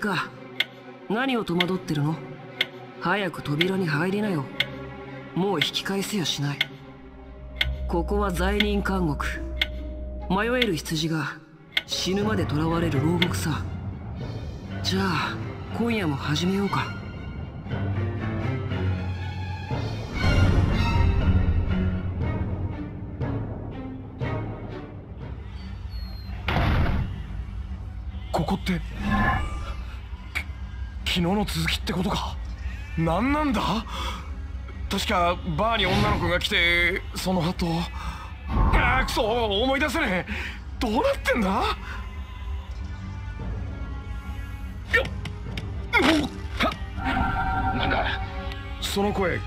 か。何を戸惑ってるの？早く扉に入りなよ。もう引き返せやしない。ここは罪人監獄。迷える羊が死ぬまで囚われる牢獄さ。じゃあ今夜も始めようか。ここって昨日の続きってことか。何なんだ？確かバーに女の子が来てその後。ああくそ思い出せねえ。どうなってんだ？よっ。なんだ？その声。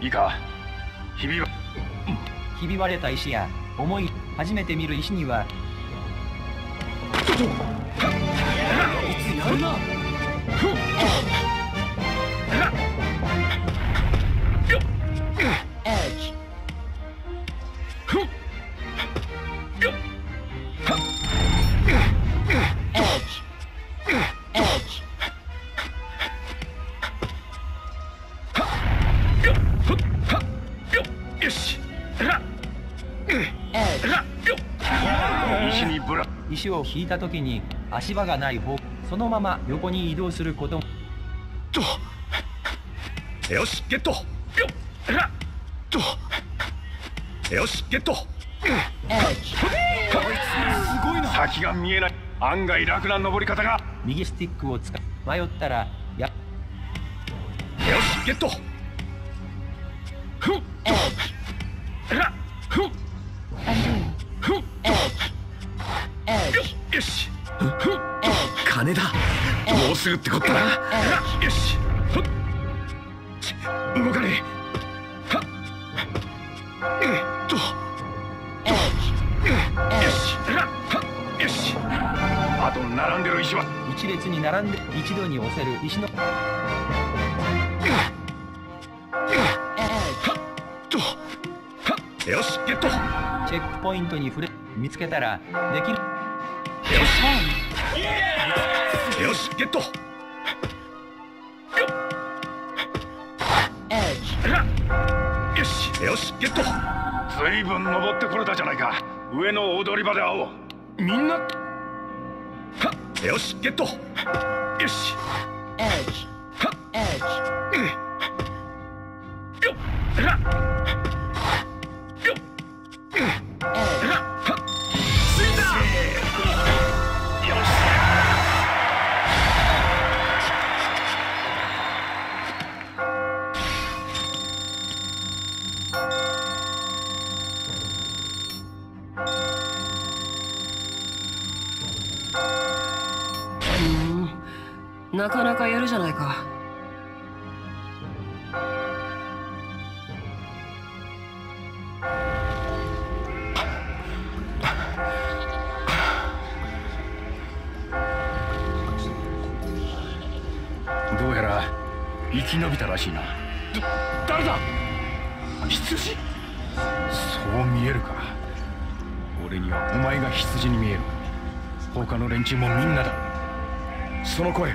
いいか？ひびひび割れた石や重い初めて見る石には。つやるな石を引いた時に足場がない方向そのまま横に移動することも。と。よしゲット。よと。よしゲット。すごいな先が見えない。案外楽な登り方が。右スティックを使う。迷ったらやよしゲット金だ。もうすぐってこったなよし。動かねえ。えっと。よし。よし。あと並んでる石は。一列に並んで一度に押せる石の。よしゲット。チェックポイントに触れ見つけたらできる。よしよしゲット。よしよしゲット。ずいぶん登ってこれたじゃないか。上の踊り場で会おう。みんな。はよしゲット。よし。はよなるじゃないか。どうやら生き延びたらしいな。誰だ？羊？そう見えるか。俺にはお前が羊に見える。他の連中もみんなだ。その声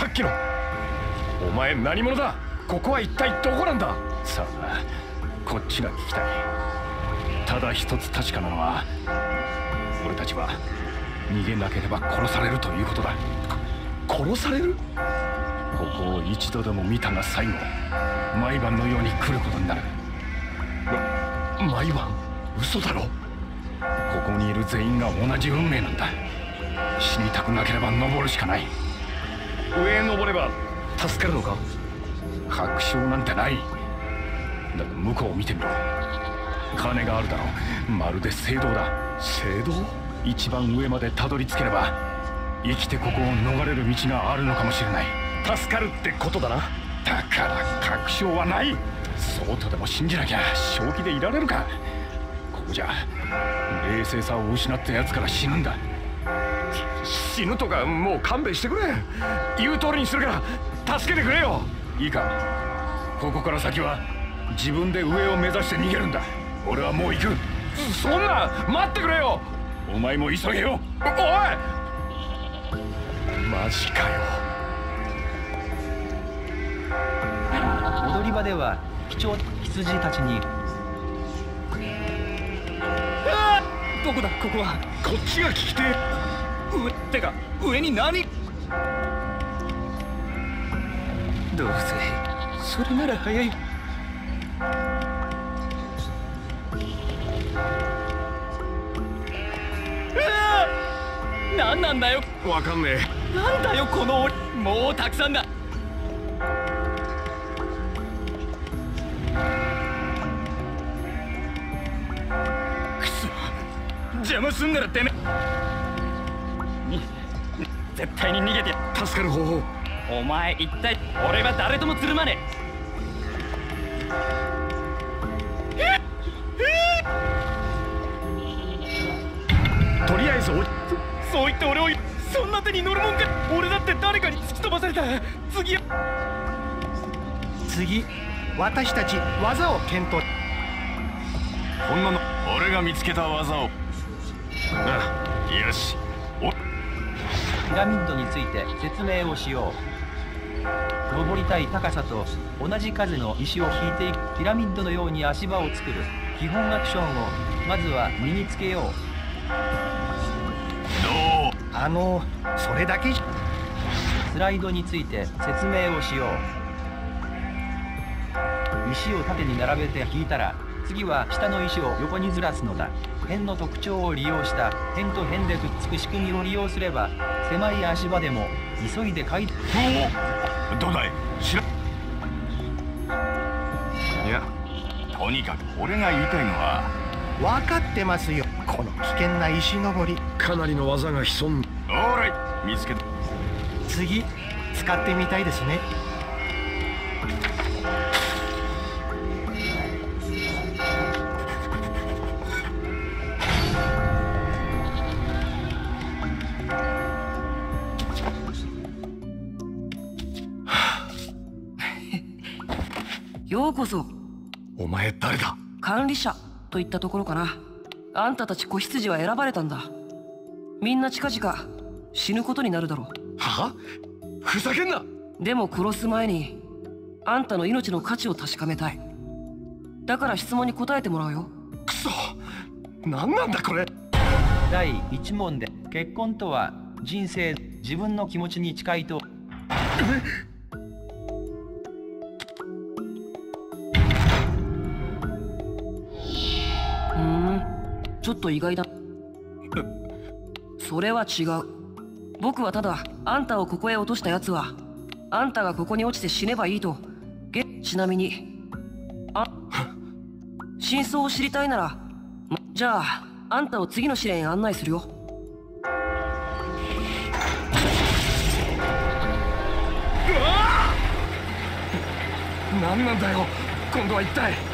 さっきの。お前何者だ？ここは一体どこなんだ？さあこっちが聞きたい。ただ一つ確かなのは俺たちは逃げなければ殺されるということだ。殺される？ここを一度でも見たが最後毎晩のように来ることになる。毎晩？嘘だろ？ここにいる全員が同じ運命なんだ。死にたくなければ登るしかない。上へ登れば助かるのか？確証なんてない。だが向こうを見てみろ。金があるだろう。まるで聖堂だ。聖堂？一番上までたどり着ければ生きてここを逃れる道があるのかもしれない。助かるってことだな。だから確証はない。そうとでも信じなきゃ正気でいられるか？ここじゃ冷静さを失った奴から死ぬんだ死ぬとかもう勘弁してくれ。言う通りにするから助けてくれよ。いいか。ここから先は自分で上を目指して逃げるんだ。俺はもう行く。そんな待ってくれよ。お前も急げよ。おい。マジかよ。踊り場では貴重羊たちに。どこだ？ここは。こっちが聞きて上ってか上に何？どうせそれなら早い。何なんだよ？わかんねえ。なんだよこのもうたくさんだ。くそ。邪魔すんならてめ絶対に逃げて助かる方法。お前一体俺は誰ともつるまねとりあえずそそう言って俺をそんな手に乗るもんか。俺だって誰かに突き飛ばされた。次次私たち技を検討。こんなの俺が見つけた技を。あよし。おピラミッドについて説明をしよう。登りたい高さと同じ数の石を引いていくピラミッドのように足場を作る基本アクションをまずは身につけよう。あの。それだけスライドについて説明をしよう。石を縦に並べて引いたら次は下の石を横にずらすのだ。辺の特徴を利用した辺と辺でくっつく仕組みを利用すれば狭い足場でも急いで回おどうだい？知らいやとにかく俺が言いたいのは分かってますよ。この危険な石登り。かなりの技が潜んオーライ見つけた。次使ってみたいですねようこそ。お前誰だ？管理者といったところかな。あんたたち子羊は選ばれたんだ。みんな近々死ぬことになるだろはふざけんな！うでも殺す前にあんたの命の価値を確かめたい。だから質問に答えてもらうよ。くそ！何なんだこれ！第1問で結婚とは人生自分の気持ちに近いとっと意外だ。それは違う。僕はただあんたをここへ落としたやつはあんたがここに落ちて死ねばいいと。げちなみにあ真相を知りたいならじゃああんたを次の試練へ案内するよ。何なんだよ。今度は一体。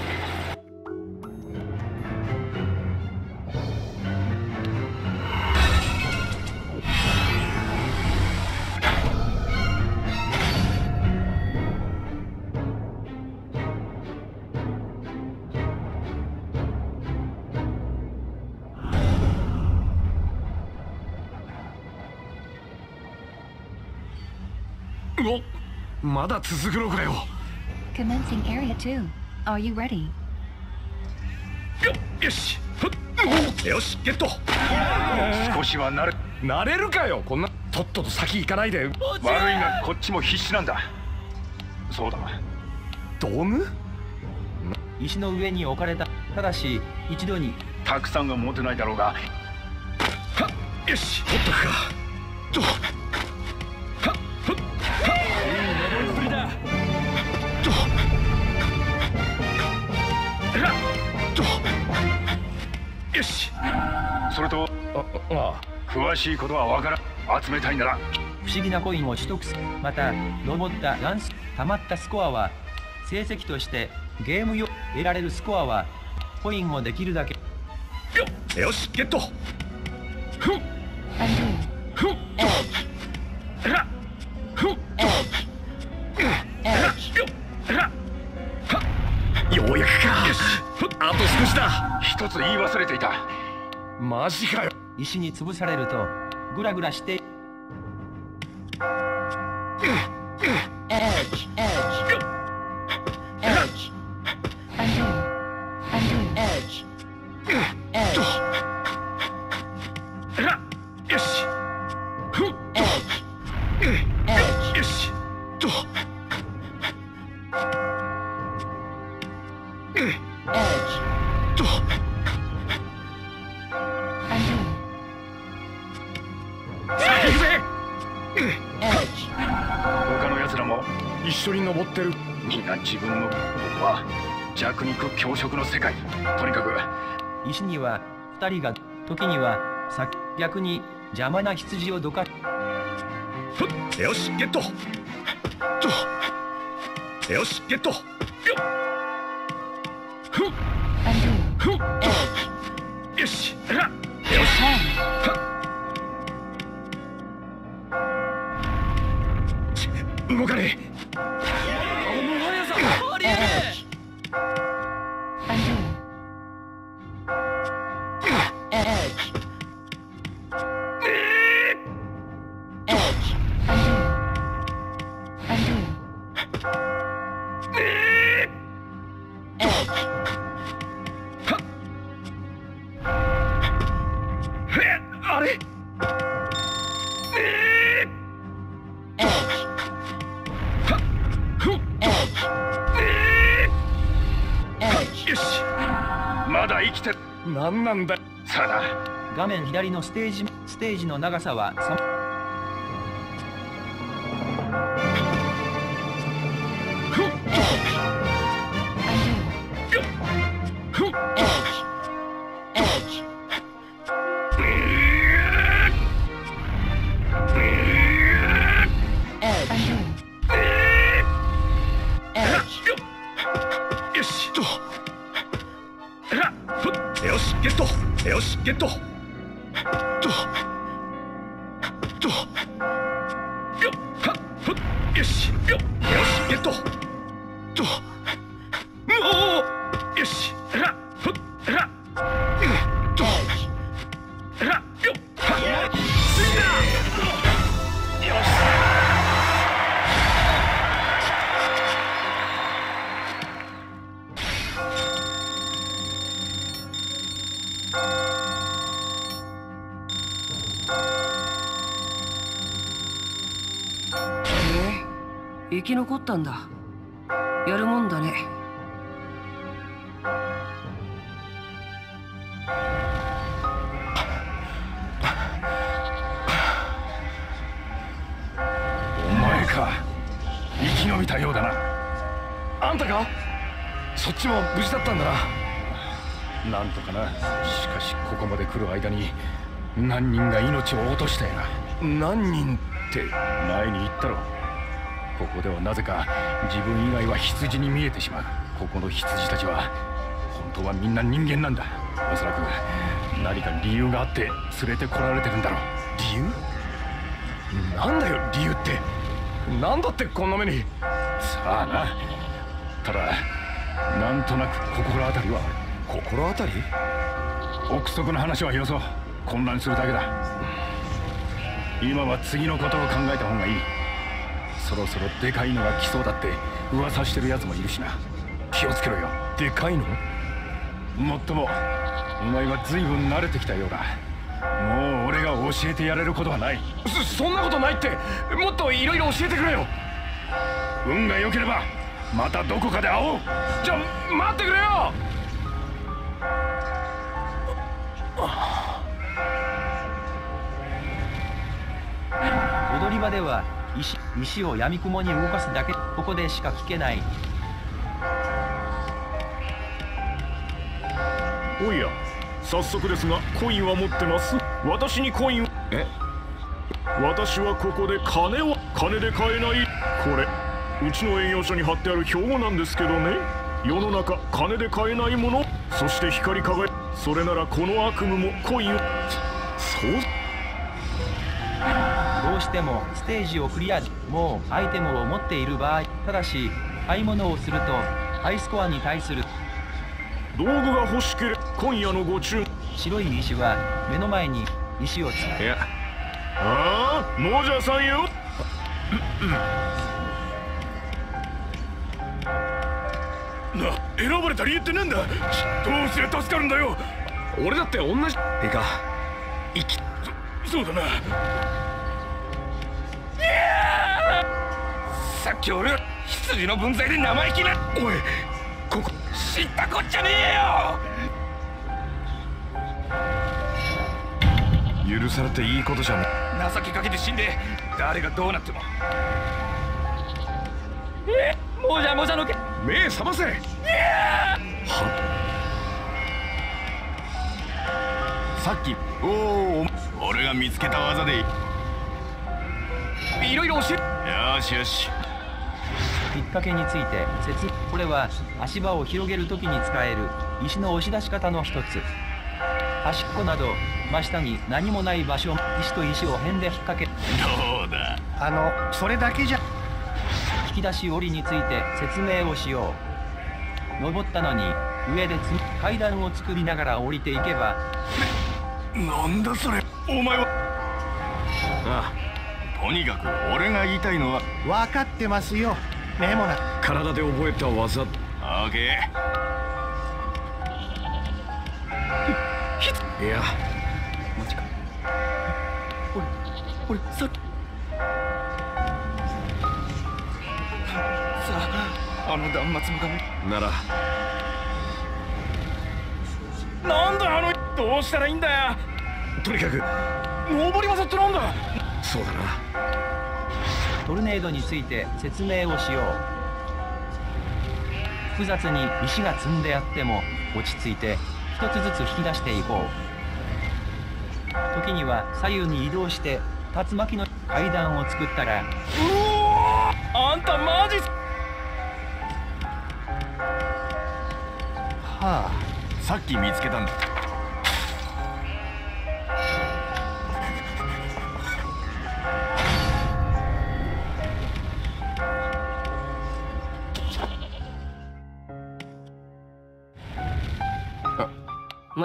おまだ続くのかよ。Commencing Area 2. Are you ready? よよし。よしゲット。少しは慣れなれるかよ。こんなとっとと先行かないで。悪いがこっちも必死なんだ。そうだ。ドーム？石の上に置かれた。ただし一度に。たくさんは持てないだろうが。よし。ほっとくかそれとああ詳しいことはわからん。集めたいなら。不思議なコインを取得するまた登ったランス。溜まったスコアは成績としてゲームよ得られるスコアはコインをできるだけ。よよしゲット。ふっ。Undo. ふっ。とはっ。ふっ。と Edge. よっ。はっ。ようやくか。よし。あと少しだ。一つ言い忘れていたマジかよ。石に潰されるとグラグラしては二人が時にはさ逆に邪魔な羊をどかふっよしゲットとよしゲットよっふっ Undo. ふっ edge, よし.動かね edge, 画面左のステージステージの長さは残ったんだ。やるもんだね。お前か。生き延びたようだな。あんたか？そっちも無事だったんだな。なんとかな。しかしここまで来る間に何人が命を落としたよな何人って前に言ったろ。ここではなぜか自分以外は羊に見えてしまう。ここの羊たちは本当はみんな人間なんだ。おそらく何か理由があって連れてこられてるんだろう。理由？なんだよ理由って。なんだってこんな目に。さあな。ただなんとなく心当たりは。心当たり？憶測の話はよそう。混乱するだけだ。今は次のことを考えた方がいいそろそろでかいのが来そうだって噂してるやつもいるしな。気をつけろよ。でかいの？もっともお前は随分慣れてきたようだ。もう俺が教えてやれることはない。そそんなことないって！もっといろいろ教えてくれよ！運が良ければまたどこかで会おう。じゃあ待ってくれよ！踊り場では石石を闇雲に動かすだけ。ここでしか聞けない。おや早速ですがコインは持ってます。私にコイン。え？私はここで金を金で買えない。これうちの営業所に貼ってある標語なんですけどね。世の中金で買えないもの。そして光り輝いそれならこの悪夢もコイン。をそう。どうしてもステージをクリアもうアイテムを持っている場合ただし買い物をするとハイスコアに対する道具が欲しければ今夜のご注文。白い石は目の前に石をついや。ああ？モジャさんよ。な選ばれた理由ってなんだ？どうすれば助かるんだよ。俺だって同じ。いいか。生きそそうだなっき俺は羊の分際で生意気なおいここ。知ったこっちゃねえよ。許されていいことじゃね？情けかけて死んで誰がどうなっても。えもじゃもじゃのけ。目覚ませ。はさっきおお俺が見つけた技で。いろいろ教えよしよしきっかけについて説。これは足場を広げる時に使える石の押し出し方の一つ。端っこなど真下に何もない場所石と石を辺で引っ掛けどうだ？あのそれだけじゃ。引き出し折りについて説明をしよう。登ったのに上で階段を作りながら降りていけば。なんだそれ。お前は。あとにかく俺が言いたいのは。分かってますよメモな体で覚えた技。オーケいや。マジか。俺さっきさああの断末魔がなら。なんだあのどうしたらいいんだよ。とにかく。登り技ってなんだ。そうだなトルネードについて説明をしよう。複雑に石が積んであっても落ち着いて一つずつ引き出していこう。時には左右に移動して竜巻の階段を作ったらあんたマジはあ。さっき見つけたんだ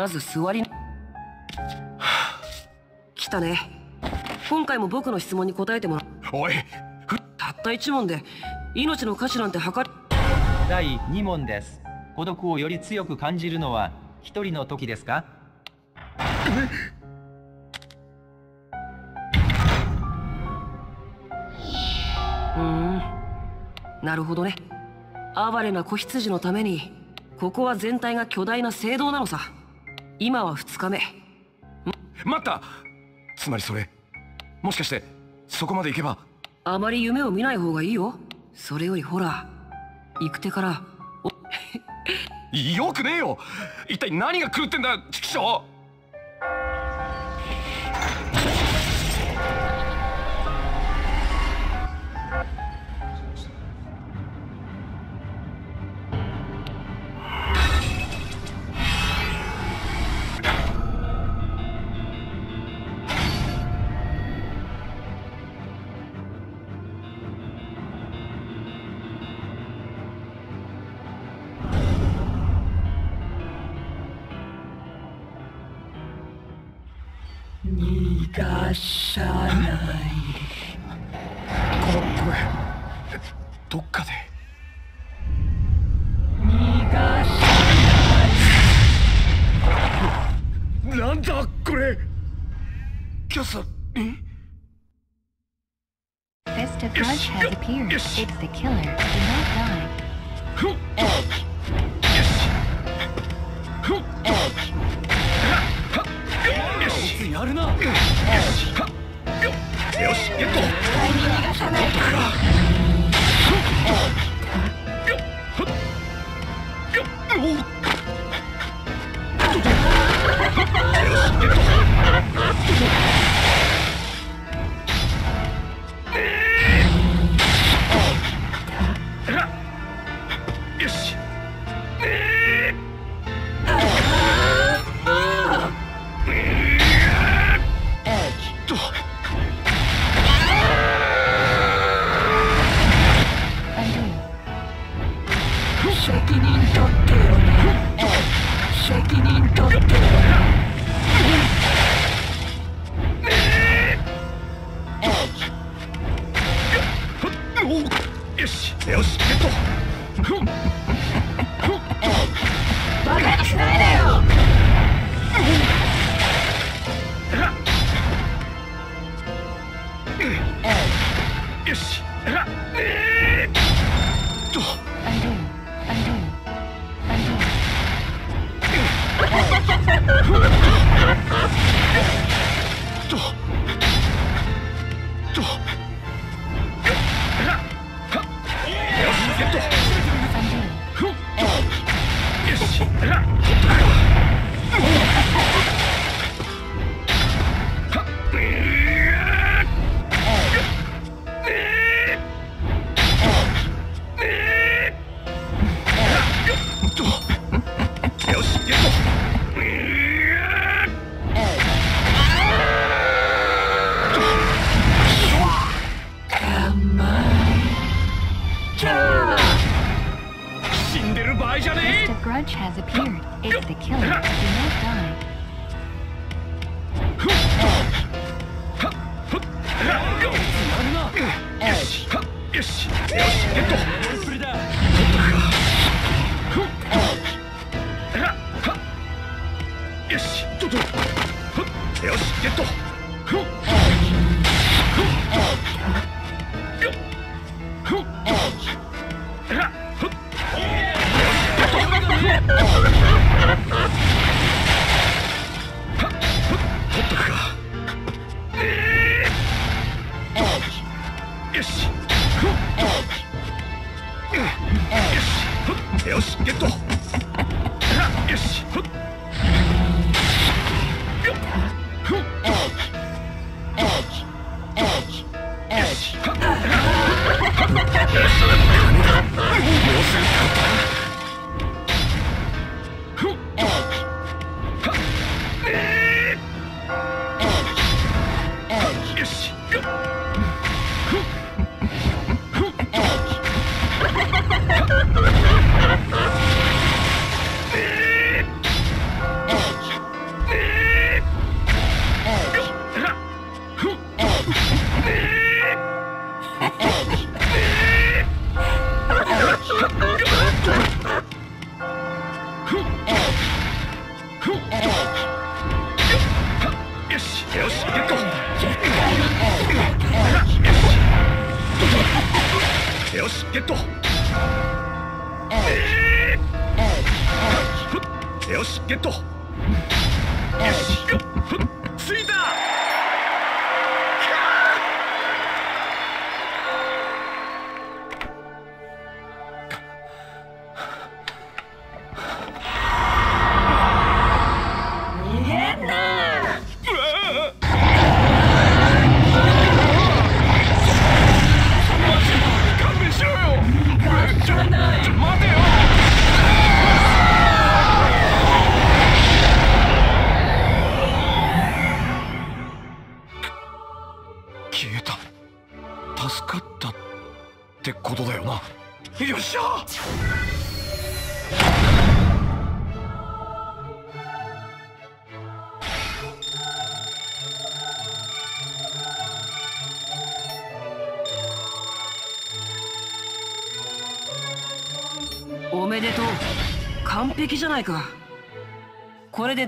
まず座り来たね。今回も僕の質問に答えてもらう。おい。たった一問で命の価値なんて測り。第2問です。孤独をより強く感じるのは一人の時ですか？うーん。なるほどね。哀れな子羊のためにここは全体が巨大な聖堂なのさ今は2日目。待った。つまりそれもしかしてそこまで行けば。あまり夢を見ない方がいいよ。それよりほら行く手から。よくねえよ。一体何が狂ってんだチキっかでなんだこれキャサえ Festive Grudge has appeared. It's the killer. Do not die. ふっふっよしやるなよ ゲット。よしゲット。よしゲット。よしゲット。よしついた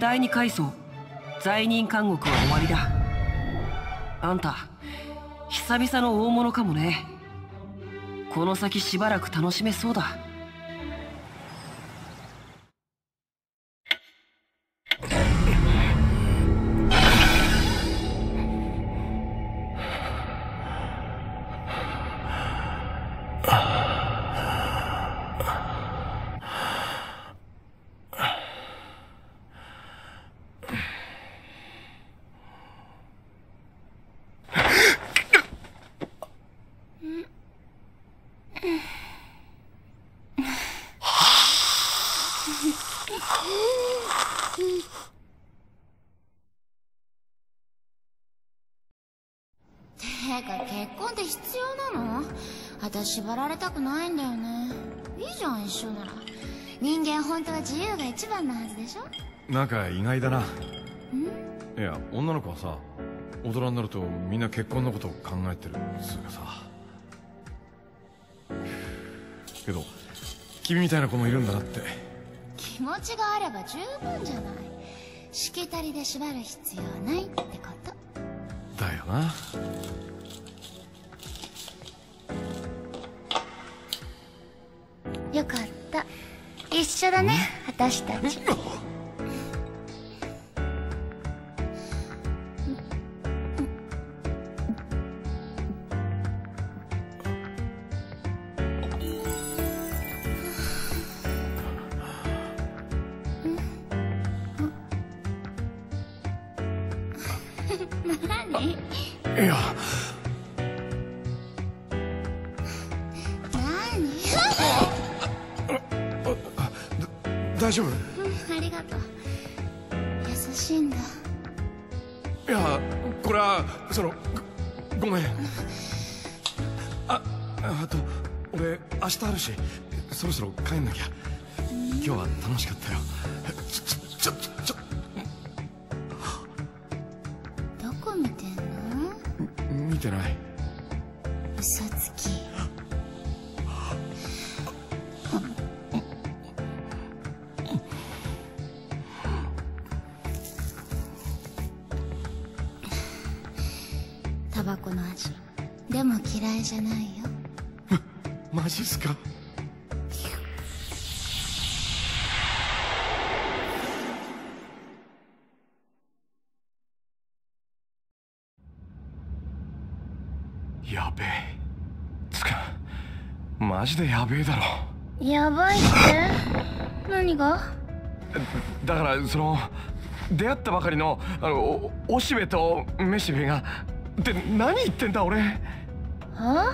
第二階層罪人監獄は終わりだ。あんた久々の大物かもね。この先しばらく楽しめそうだ。私縛られたくないんだよね。いいじゃん一緒なら。人間本当は自由が一番なはずでしょ。なんか意外だな。いや女の子はさ大人になるとみんな結婚のことを考えてるつうかさ。けど君みたいな子もいるんだなって。気持ちがあれば十分じゃない。しきたりで縛る必要ないってこと。だよなよかった。一緒だね私たちじゃないよ。マジっすか？やべえ。つかマジでやべえだろ。やばいって？何が？だからその出会ったばかりのあのおおしべとめしべが。って何言ってんだ俺？は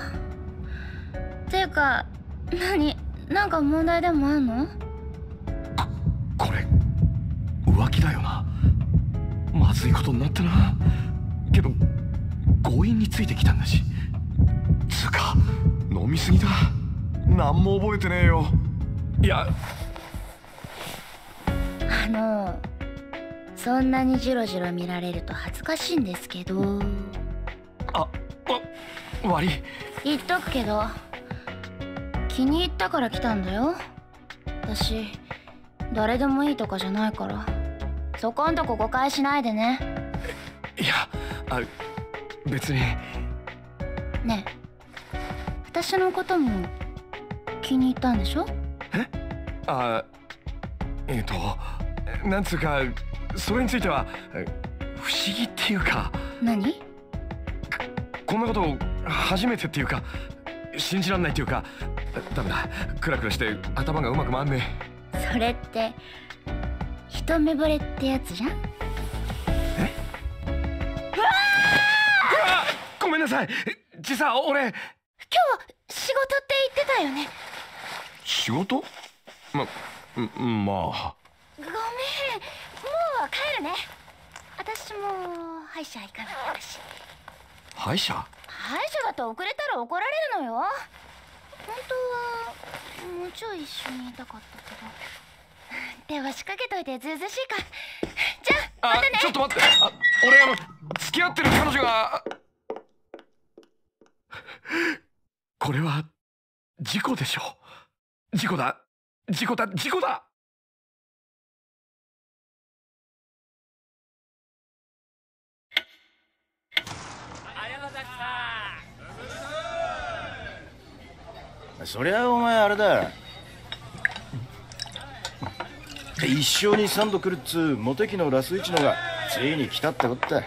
あ？ていうか何なんか問題でもあんの？これ浮気だよな。まずいことになったな。けど強引についてきたんだし。つうか飲みすぎだ。何も覚えてねえよ。いや。あのそんなにジロジロ見られると恥ずかしいんですけど悪い言っとくけど気に入ったから来たんだよ。私誰でもいいとかじゃないから。そこんとこ誤解しないでね。いやあ別に。ねえ私のことも気に入ったんでしょ？あえっ、となんつうかそれについては不思議っていうか。何？こんなこと初めてっていうか信じらんないっていうかダメだ。クラクラして頭がうまく回んねそれって一目惚れってやつじゃん？え？ごめんなさい。実は俺。今日仕事って言ってたよね。仕事？まうんまあ。ごめん。もう帰るね。私も歯医者行かなかったし歯医者？歯医者だと遅れたら怒られるのよ。本当はもうちょい一緒にいたかったけど。手は仕掛けといてずうずしいか。じゃあまたね。ちょっと待って。あ俺あの付き合ってる彼女が。これは事故でしょ事故だ。事故だ。事故だそりゃお前あれだ。一生に三度来るっつうモテ期のラスイチのがついに来たってこった。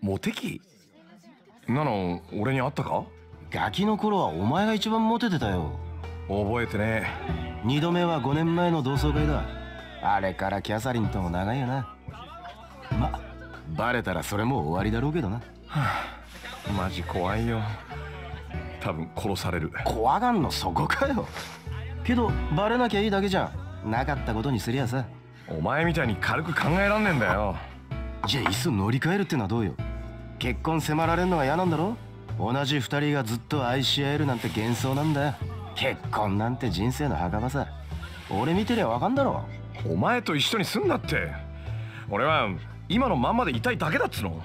モテ期？なの俺にあったか？ガキの頃はお前が一番モテてたよ。覚えてね二度目は5年前の同窓会だあれからキャサリンとも長いよな。まバレたらそれも終わりだろうけどな。マジ怖いよ。多分殺される。怖がんのそこかよ。けどバレなきゃいいだけじゃん。なかったことにすりゃさ。お前みたいに軽く考えらんねえんだよ。じゃあいっそ乗り換えるってのはどうよ。結婚迫られるのが嫌なんだろ同じ二人がずっと愛し合えるなんて幻想なんだ。よ結婚なんて人生の墓場さ。俺見てりゃわかんだろお前と一緒にすんなって。俺は今のまんまでいたいだけだっつの、は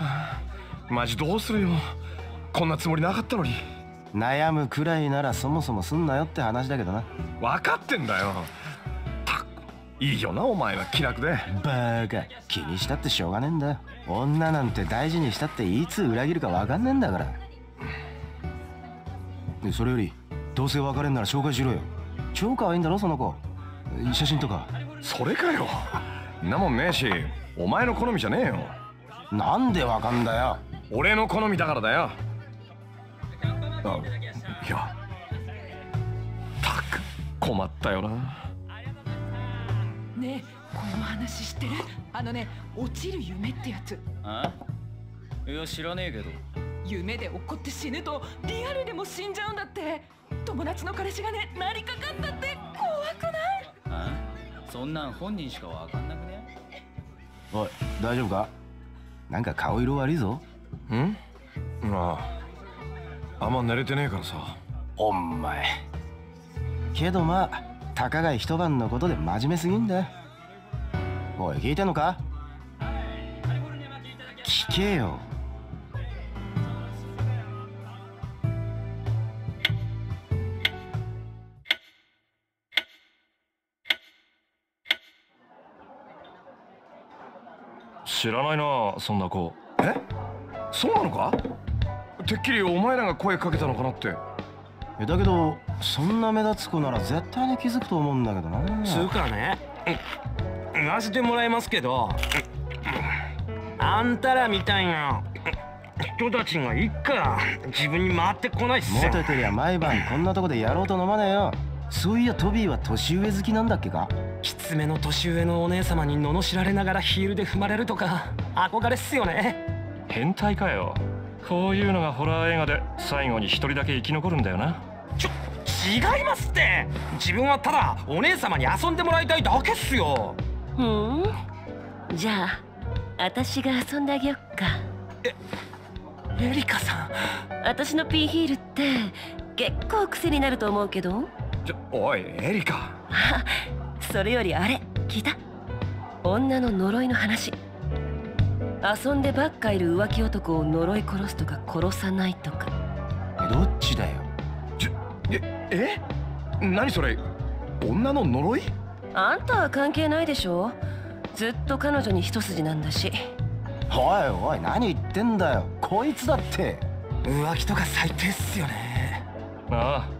あ、マジどうするよ。こんなつもりなかったのに。悩むくらいならそもそもすんなよって話だけどな。分かってんだよ。いいよなお前は気楽で。バカ。気にしたってしょうがねえんだ女なんて大事にしたっていつ裏切るか分かんねえんだから。でそれよりどうせ別れんなら紹介しろよ。超可愛いんだろその子写真とか。それかよ。なもんねえしお前の好みじゃねえよ。なんでわかんだよ。俺の好みだからだよ。あいや。たく困ったよな。ねえこの話知ってる？あのね落ちる夢ってやつ。あ？いや知らねえけど。夢で怒って死ぬとリアルでも死んじゃうんだって。友達の彼氏がねなりかかったって。怖くない？あそんなん本人しかわかんなくね？おい大丈夫か？なんか顔色悪いぞ。ん？まああんま寝れてねえからさ。お前。けどまあたかが一晩のことで真面目すぎんだ。おい聞いてんのか？聞けよ知らないなそんな子。え？そうなのか？てっきりお前らが声かけたのかなって。だけどそんな目立つ子なら絶対に気づくと思うんだけどな。つうかね。言わせてもらいますけど。あんたらみたいな人たちがいっから自分に回ってこないっす。モテてりゃ毎晩こんなとこでやろうと飲まねえよ。そういやトビーは年上好きなんだっけか？きつめの年上のお姉様に罵られながらヒールで踏まれるとか憧れっすよね。変態かよ。こういうのがホラー映画で最後に一人だけ生き残るんだよな。ちょ違いますって。自分はただお姉様に遊んでもらいたいだけっすよ。ふん？じゃあ私が遊んであげよっか。えエリカさん。私のピンヒールって結構癖になると思うけど。ちょおいエリカ。あ それよりあれ聞いた。女の呪いの話。遊んでばっかいる浮気男を呪い殺すとか殺さないとか。どっちだよ。ちょええ？何それ？女の呪い？あんたは関係ないでしょ？ずっと彼女に一筋なんだし。おいおい何言ってんだよ。こいつだって。浮気とか最低っすよね。ああ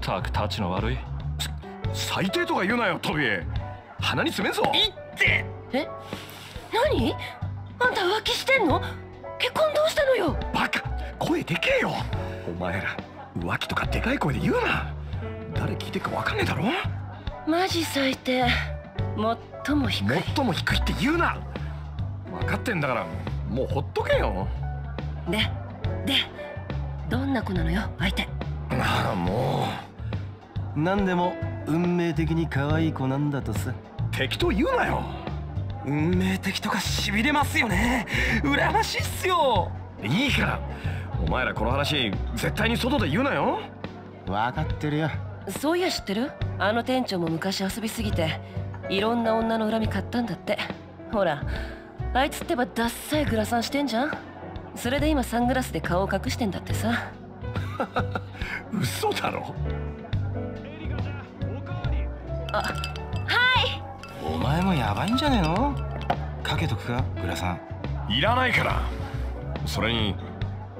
たくたちの悪い最低とか言うなよトビー鼻に詰めんぞ。いって。え？何？あんた浮気してんの？結婚どうしたのよ？バカ。声でけえよ。お前ら浮気とかでかい声で言うな。誰聞いてるか分かんねえだろ？マジ最低。最も低い。最も低いって言うな。分かってんだからもうほっとけよ。ででどんな子なのよ相手？ああもう。何でも運命的に可愛い子なんだとさ。適当言うなよ。運命的とかしびれますよね。羨ましいっすよ。いいから。お前らこの話絶対に外で言うなよ。分かってるよ。そういや知ってる？あの店長も昔遊びすぎていろんな女の恨み買ったんだって。ほらあいつってばダッサいグラサンしてんじゃん？それで今サングラスで顔を隠してんだってさ。嘘だろあはい。お前もヤバいんじゃねえの？かけとくかグラさん。いらないから。それに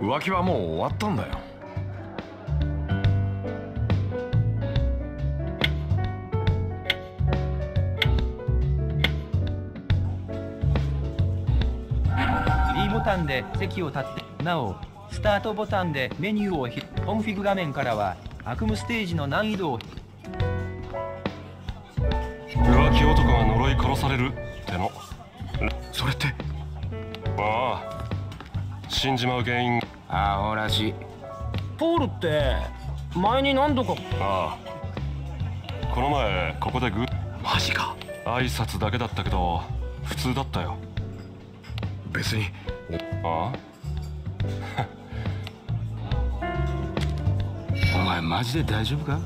浮気はもう終わったんだよ。ボタンで席を立ってなおスタートボタンでメニューをひコンフィグ画面からは悪夢ステージの難易度をい殺されるっての。それって。ああ。死んじまう原因。アホらしい。ポールって前に何度か。ああ。この前ここでグマジか。挨拶だけだったけど普通だったよ。別に。ああ。お前マジで大丈夫か？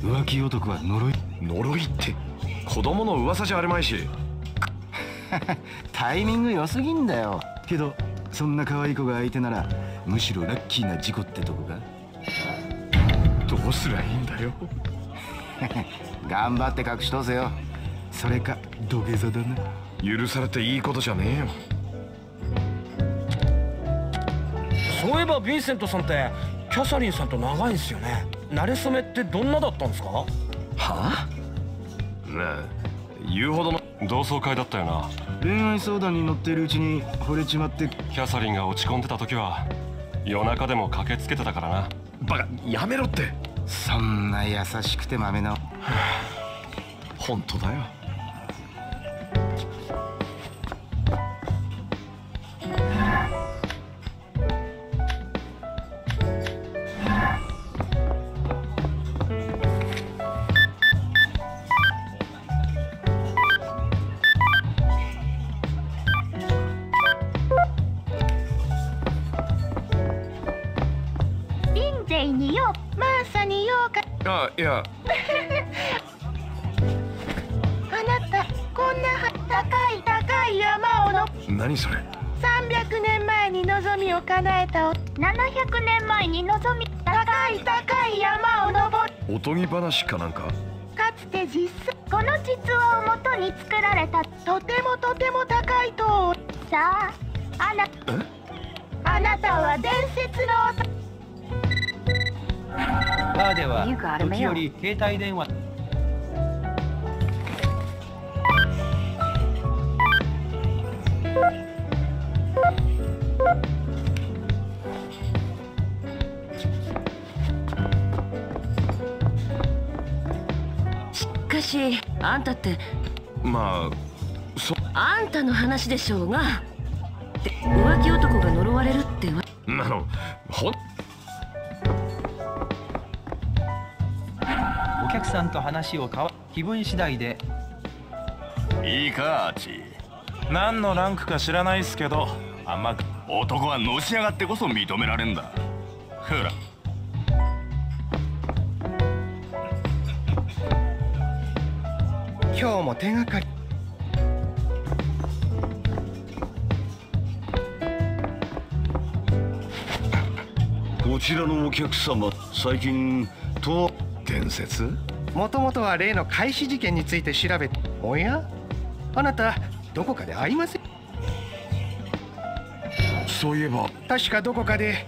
浮気男は呪い。呪いって子供の噂じゃあるまいし。タイミング良すぎんだよ。けどそんな可愛い子が相手ならむしろラッキーな事故ってとこか？どうすりゃいいんだよ。頑張って隠し通せよ。それか土下座だな。許されていいことじゃねえよ。そういえばヴィンセントさんってキャサリンさんと長いんですよね。馴れ初めってどんなだったんですか？はあ？ね。え言うほどの同窓会だったよな。恋愛相談に乗っているうちに惚れちまって。キャサリンが落ち込んでた時は夜中でも駆けつけてたからな。バカやめろって。そんな優しくてまめな本当だよ話かなんか。かつて実際この実話をもとに作られたとてもとても高い塔。をさああなあなたは伝説のバーでは時折携帯電話あんたってまあそあんたの話でしょうがって浮気男が呪われるってわなのほん。お客さんと話を交わ気分次第で。いいかアーチ何のランクか知らないっすけどあんま男はのし上がってこそ認められんだ。ほら今日も手がかり。こちらのお客様最近と伝説？もともとは例の開始事件について調べおや？あなたどこかで会いません？そういえば。確かどこかで、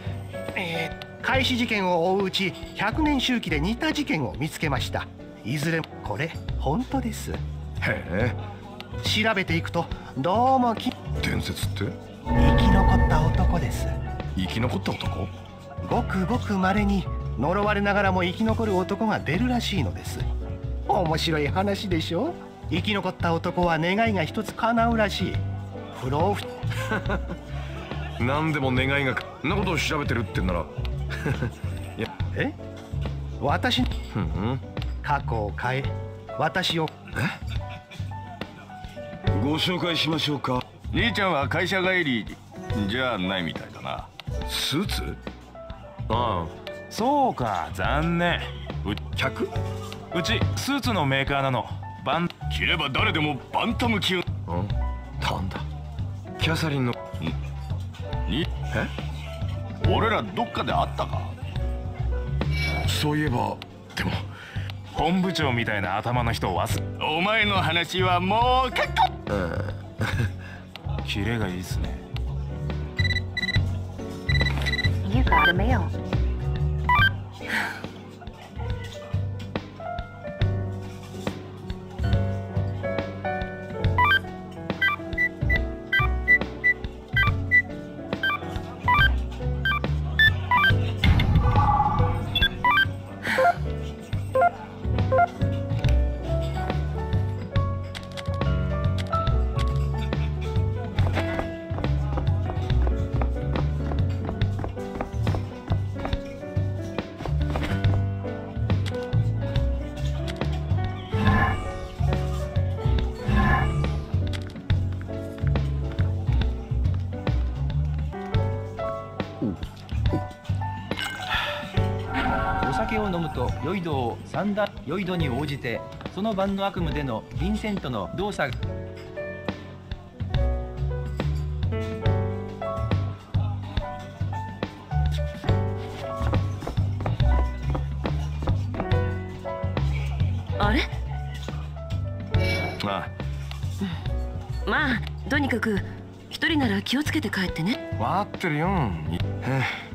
えー開始事件を追ううち100年周期で似た事件を見つけました。いずれもこれ本当ですへえ。調べていくとどうもき伝説って？生き残った男です。生き残った男？ごくごく稀に呪われながらも生き残る男が出るらしいのです。面白い話でしょ？生き残った男は願いが一つ叶うらしい。不老不 何でも願いがそんなことを調べてるってんなら。いやえ？私ふん過去を変え私をご紹介しましょうか。兄ちゃんは会社帰りじゃないみたいだな。スーツ？ああそうか残念。う客？うちスーツのメーカーなの。バン。着れば誰でもバンタム級うん。なんだ。キャサリンの。に？え？俺らどっかで会ったか？そういえばでも本部長みたいな頭の人をわす。お前の話はもうカットキレがいいっすね。You got a mail. だんだんい度に応じてその晩の悪夢でのヴィンセントの動作。あれ？ああ。まあとにかく一人なら気をつけて帰ってね。分かってるよ、へえ。